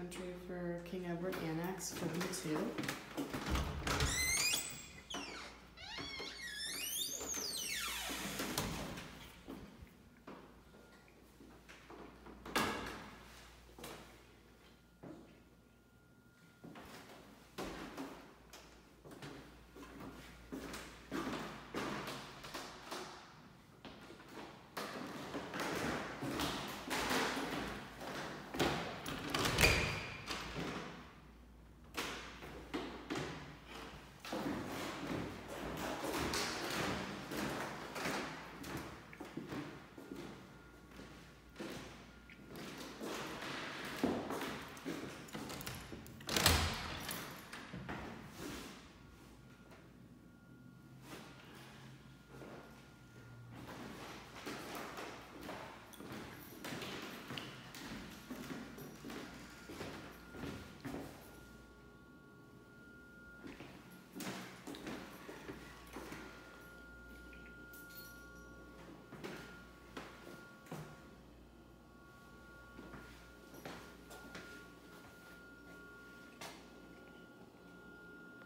entry for King Edward Annex for B two.